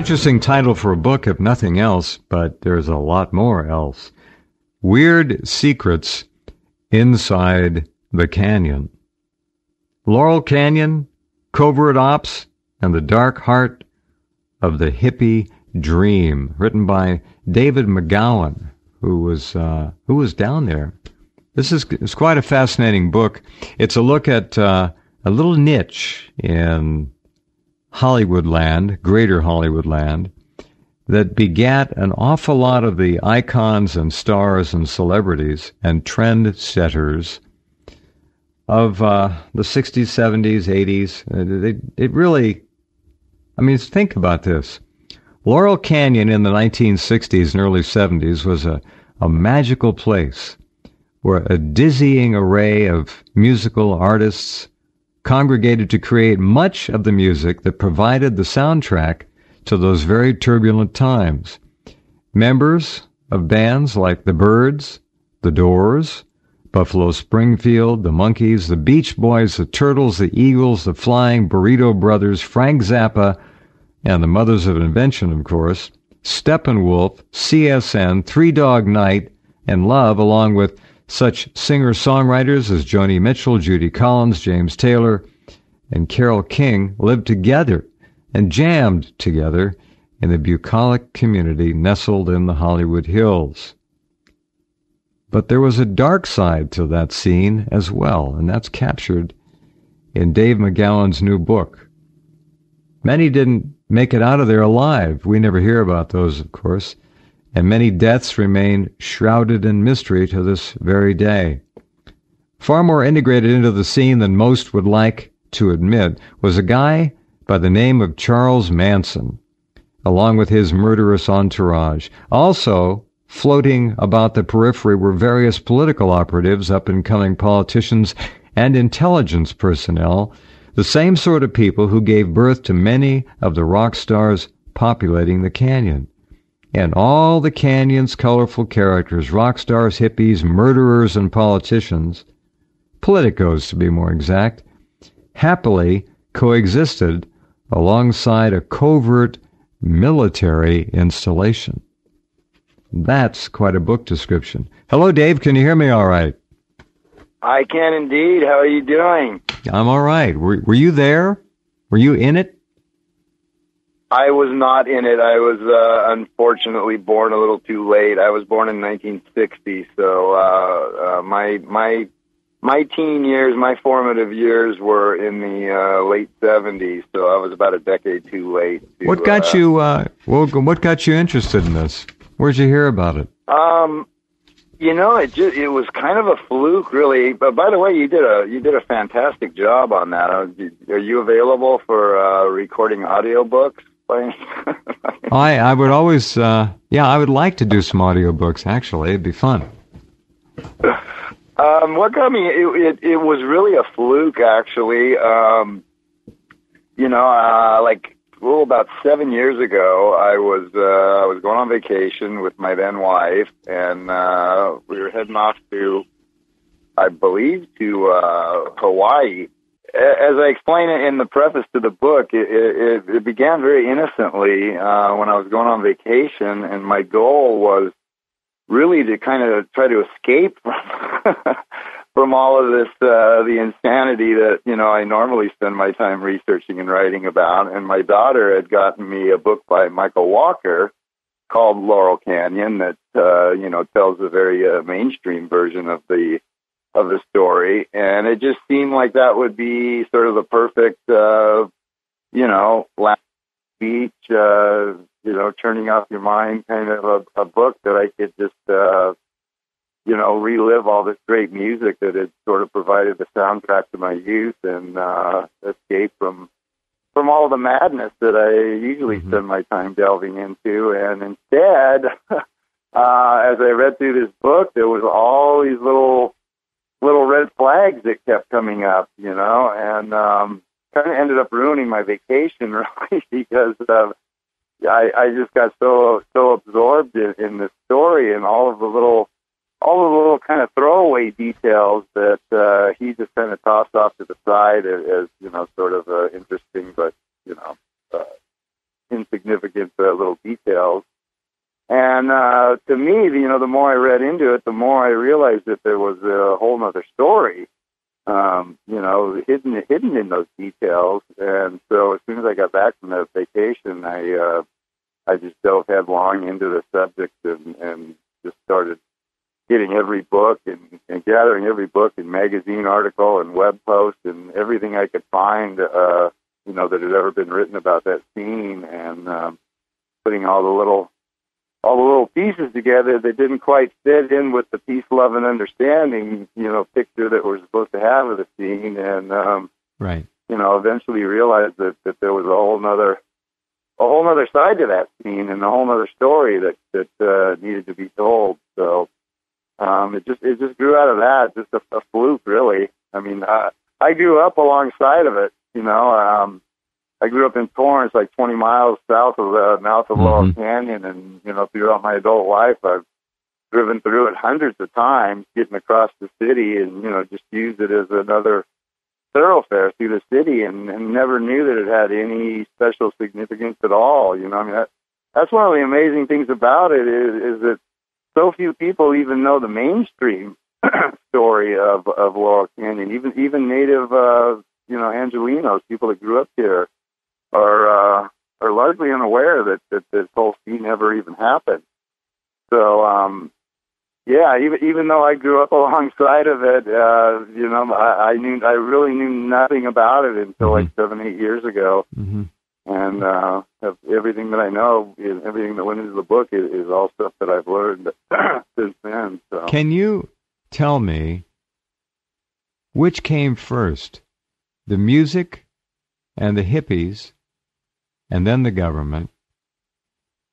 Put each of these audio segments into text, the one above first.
Interesting title for a book, if nothing else, but there's a lot more else. Weird Secrets Inside the Canyon. Laurel Canyon, Covert Ops, and the Dark Heart of the Hippie Dream, written by David McGowan, who was uh, who was down there. This is it's quite a fascinating book. It's a look at uh, a little niche in Hollywood land, greater Hollywoodland, that begat an awful lot of the icons and stars and celebrities and trend setters of uh, the 60s, 70s, 80s. It, it really, I mean, think about this. Laurel Canyon in the 1960s and early 70s was a, a magical place where a dizzying array of musical artists congregated to create much of the music that provided the soundtrack to those very turbulent times. Members of bands like the Byrds, the Doors, Buffalo Springfield, the Monkees, the Beach Boys, the Turtles, the Eagles, the Flying Burrito Brothers, Frank Zappa, and the Mothers of Invention, of course, Steppenwolf, CSN, Three Dog Night, and Love, along with such singer songwriters as Joni Mitchell, Judy Collins, James Taylor, and Carole King lived together and jammed together in the bucolic community nestled in the Hollywood Hills. But there was a dark side to that scene as well, and that's captured in Dave McGowan's new book. Many didn't make it out of there alive. We never hear about those, of course and many deaths remain shrouded in mystery to this very day. Far more integrated into the scene than most would like to admit was a guy by the name of Charles Manson, along with his murderous entourage. Also, floating about the periphery were various political operatives, up and coming politicians, and intelligence personnel, the same sort of people who gave birth to many of the rock stars populating the canyon and all the canyon's colorful characters, rock stars, hippies, murderers, and politicians, politicos to be more exact, happily coexisted alongside a covert military installation. That's quite a book description. Hello, Dave. Can you hear me all right? I can indeed. How are you doing? I'm all right. Were, were you there? Were you in it? I was not in it. I was uh, unfortunately born a little too late. I was born in 1960, so uh, uh, my my my teen years, my formative years were in the uh, late 70s. So I was about a decade too late. To, what got uh, you? Uh, what got you interested in this? Where'd you hear about it? Um, you know, it just it was kind of a fluke, really. But by the way, you did a you did a fantastic job on that. Are you available for uh, recording audiobooks? Playing. I I would always uh, yeah I would like to do some audiobooks actually it'd be fun. Um, what got me it, it it was really a fluke actually. Um, you know, uh, like well, about seven years ago, I was uh, I was going on vacation with my then wife, and uh, we were heading off to, I believe, to uh, Hawaii as I explain it in the preface to the book, it, it, it began very innocently uh, when I was going on vacation, and my goal was really to kind of try to escape from, from all of this, uh, the insanity that you know I normally spend my time researching and writing about. And my daughter had gotten me a book by Michael Walker called Laurel Canyon that uh, you know tells a very uh, mainstream version of the of the story, and it just seemed like that would be sort of the perfect, uh, you know, last beach, uh, you know, turning off your mind kind of a, a book that I could just, uh, you know, relive all this great music that had sort of provided the soundtrack to my youth and uh, escape from from all the madness that I usually mm-hmm. spend my time delving into. And instead, uh, as I read through this book, there was all these little little red flags that kept coming up, you know, and um, kind of ended up ruining my vacation, really, because uh, I, I just got so so absorbed in, in the story and all of the little all the little kind of throwaway details that uh, he just kind of tossed off to the side as, as you know, sort of uh, interesting, but you know, uh, insignificant me, you know, the more I read into it, the more I realized that there was a whole other story, um, you know, hidden hidden in those details. And so as soon as I got back from that vacation, I uh, I just dove headlong into the subject and, and just started getting every book and, and gathering every book and magazine article and web post and everything I could find, uh, you know, that had ever been written about that scene and um, putting all the little all the little pieces together that didn't quite fit in with the peace, love, and understanding, you know, picture that we're supposed to have of the scene, and um, right, you know, eventually realized that that there was a whole nother a whole other side to that scene and a whole other story that that uh, needed to be told. So um, it just it just grew out of that, just a, a fluke, really. I mean, I, I grew up alongside of it. You know, um, I grew up in Torrance, like 20 miles south of the mouth of mm-hmm. Laurel Canyon, and you know, throughout my adult life, I've driven through it hundreds of times, getting across the city, and you know, just used it as another thoroughfare through the city, and, and never knew that it had any special significance at all. You know, I mean, that, that's one of the amazing things about it is, is that so few people even know the mainstream story of of Laurel Canyon. Even even native uh, you know Angelenos, people that grew up here, are uh, are largely unaware that that this whole scene never even happened. So um, yeah, even even though I grew up alongside of it, uh, you know, I, I knew I really knew nothing about it until mm-hmm. like seven eight years ago. Mm-hmm and uh, everything that I know, everything that went into the book is, is all stuff that I've learned since then. So. Can you tell me which came first, the music and the hippies, and then the government,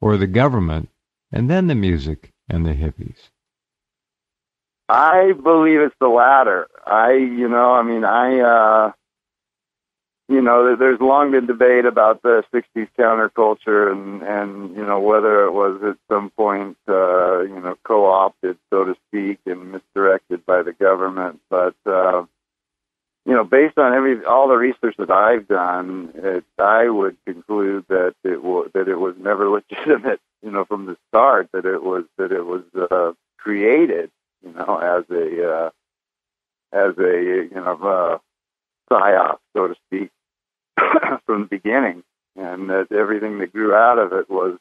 or the government and then the music and the hippies? I believe it's the latter. I, you know, I mean, I. uh you know, there's long been debate about the '60s counterculture and and you know whether it was at some point uh, you know co-opted, so to speak, and misdirected by the government. But uh, you know, based on every all the research that I've done, it, I would conclude that it was that it was never legitimate. You know, from the start, that it was that it was uh, created. You know, as a uh, as a you know uh, psyop, so to speak, from the beginning, and that everything that grew out of it was,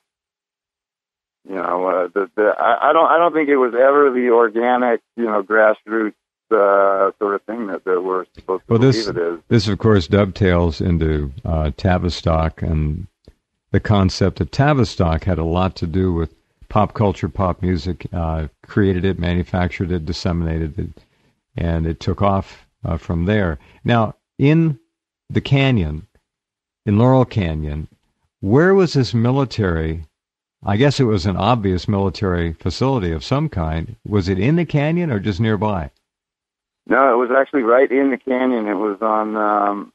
you know, uh, the, the I, I don't I don't think it was ever the organic, you know, grassroots uh, sort of thing that, that we're supposed to well, believe it is. This, of course, dovetails into uh, Tavistock, and the concept of Tavistock had a lot to do with pop culture, pop music. Uh, created it, manufactured it, disseminated it, and it took off uh, from there. Now, in the canyon, in Laurel Canyon, where was this military? I guess it was an obvious military facility of some kind. Was it in the canyon or just nearby? No, it was actually right in the canyon. It was on um,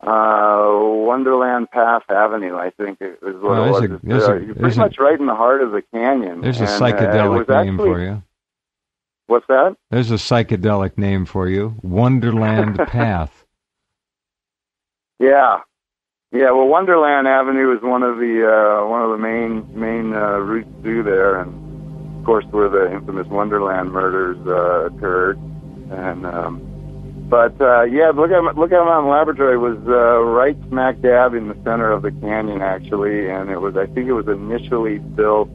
uh, Wonderland Park Avenue, I think it was what oh, it was. A, uh, you're pretty much right in the heart of the canyon. There's and, a psychedelic uh, name actually, for you. What's that? There's a psychedelic name for you. Wonderland Park. Yeah, yeah. Well, Wonderland Avenue is one of the uh, one of the main main uh, routes through there, and of course, where the infamous Wonderland murders uh, occurred. And um, but uh, yeah, look at Lookout Mountain Laboratory was uh, right smack dab in the center of the canyon, actually, and it was I think it was initially built.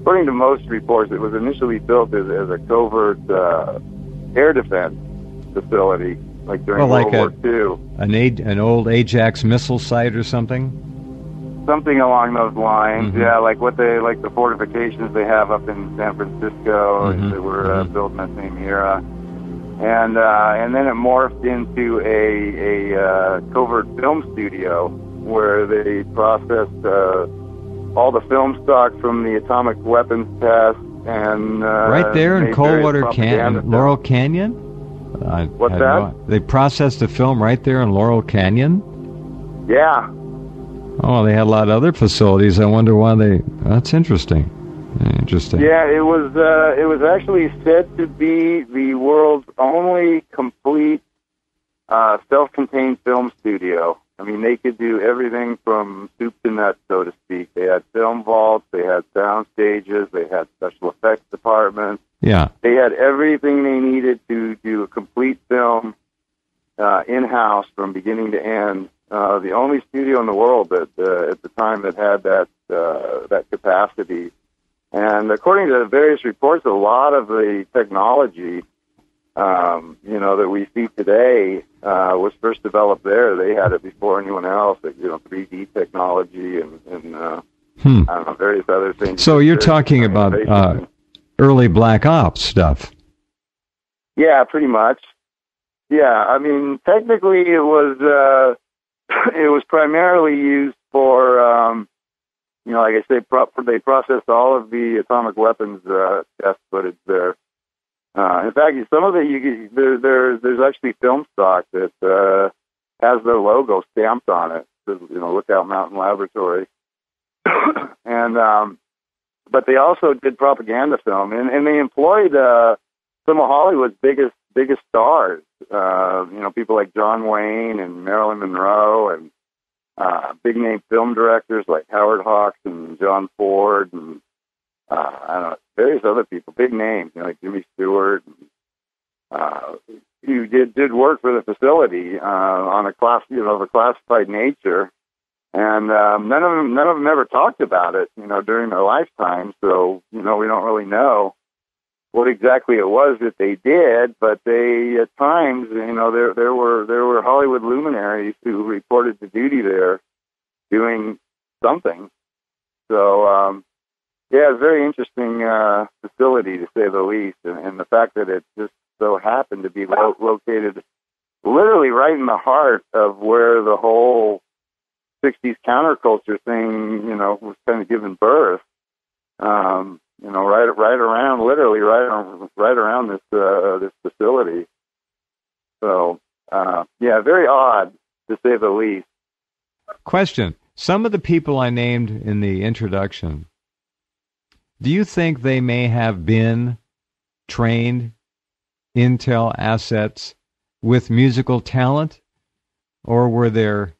According to most reports, it was initially built as, as a covert uh, air defense facility like during well, like World a, War II. An, an old Ajax missile site or something? Something along those lines, mm-hmm. yeah, like what they like the fortifications they have up in San Francisco mm-hmm. that were uh, mm-hmm. built in that same era, and uh, and then it morphed into a a uh, covert film studio where they processed uh, all the film stock from the atomic weapons test and uh, right there in Coldwater Canyon, Laurel Canyon. I What's that? No, they processed the film right there in Laurel Canyon. Yeah. Oh, they had a lot of other facilities. I wonder why they. That's interesting. Interesting. Yeah, it was. Uh, it was actually said to be the world's only complete uh, self-contained film studio. I mean, they could do everything from soup to nuts, so to speak. They had film vaults, they had sound stages, they had special effects departments. Yeah. They had everything they needed to do a complete film uh, in house from beginning to end. Uh, the only studio in the world that uh, at the time that had that uh, that capacity. And according to various reports, a lot of the technology um, you know, that we see today uh, was first developed there. They had it before anyone else. Like, you know, 3D technology and, and uh, Hmm. I don't know, various other things. So you're talking about uh, early Black Ops stuff. Yeah, pretty much. Yeah, I mean, technically, it was uh, it was primarily used for, um, you know, like I say, pro- they processed all of the atomic weapons uh, test footage there. Uh, in fact, some of it you there, there there's actually film stock that uh, has their logo stamped on it. You know, Lookout Mountain Laboratory, and um, but they also did propaganda film, and, and they employed uh, some of Hollywood's biggest biggest stars. Uh, you know, people like John Wayne and Marilyn Monroe, and uh, big name film directors like Howard Hawks and John Ford, and uh, I don't know various other people, big names, you know, like Jimmy Stewart, and, uh, who did did work for the facility uh, on a class, you know, a classified nature. And um, none of them, none of them ever talked about it, you know, during their lifetime. So, you know, we don't really know what exactly it was that they did, but they at times, you know, there there were there were Hollywood luminaries who reported to duty there, doing something. So, um, yeah, it's a very interesting uh, facility to say the least, and, and the fact that it just so happened to be lo- located literally right in the heart of where the whole '60s counterculture thing, you know, was kind of given birth. Um, you know, right right around, literally right around, right around this uh, this facility. So, uh, yeah, very odd to say the least. Question: Some of the people I named in the introduction, do you think they may have been trained Intel assets with musical talent, or were there?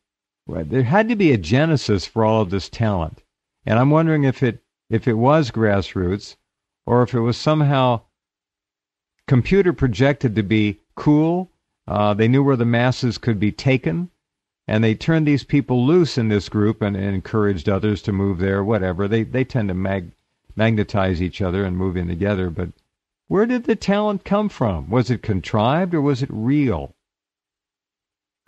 There had to be a genesis for all of this talent, and I'm wondering if it if it was grassroots, or if it was somehow computer projected to be cool. Uh, they knew where the masses could be taken, and they turned these people loose in this group and, and encouraged others to move there. Whatever they they tend to mag, magnetize each other and move in together. But where did the talent come from? Was it contrived or was it real?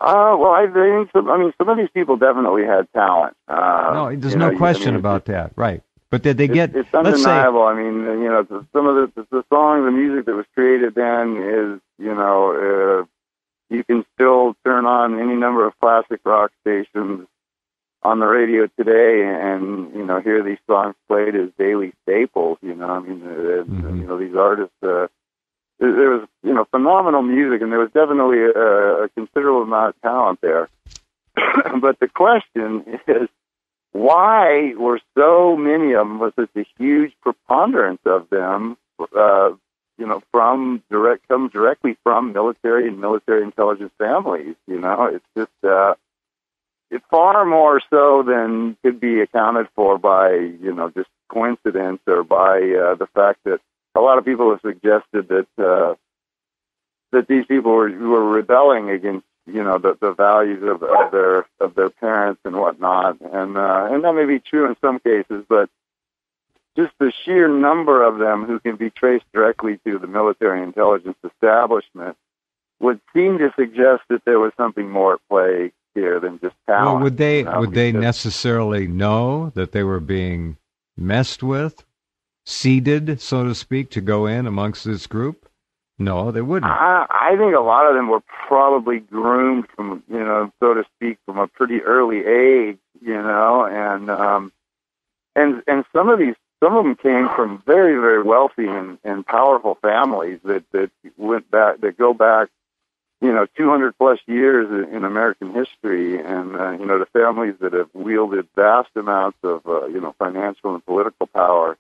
Uh, well, I think some, I mean some of these people definitely had talent. Uh, no, there's no know, question I mean, about that, right? But did they it's, get? It's let's say undeniable. I mean, you know, some of the, the the song, the music that was created then is, you know, uh, you can still turn on any number of classic rock stations on the radio today, and you know, hear these songs played as daily staples. You know, I mean, uh, Mhm. you know, these artists. Uh, there there was, you know, phenomenal music, and there was definitely a, a considerable amount of talent there. but the question is, why were so many of them was such a huge preponderance of them uh, you know from direct comes directly from military and military intelligence families you know? It's just uh it's far more so than could be accounted for by you know just coincidence or by uh, the fact that a lot of people have suggested that uh that these people were were rebelling against you know the the values of, of their of their parents and whatnot, and uh, and that may be true in some cases, but just the sheer number of them who can be traced directly to the military intelligence establishment would seem to suggest that there was something more at play here than just talent. well, would they you know, would they necessarily know that they were being messed with, seeded, so to speak, to go in amongst this group? No, they wouldn't. I, I think a lot of them were probably groomed from, you know, so to speak, from a pretty early age, you know, and um, and and some of these, some of them came from very, very wealthy and, and powerful families that that went back, that go back, you know, 200 plus years in, in American history, and uh, you know, the families that have wielded vast amounts of, uh, you know, financial and political power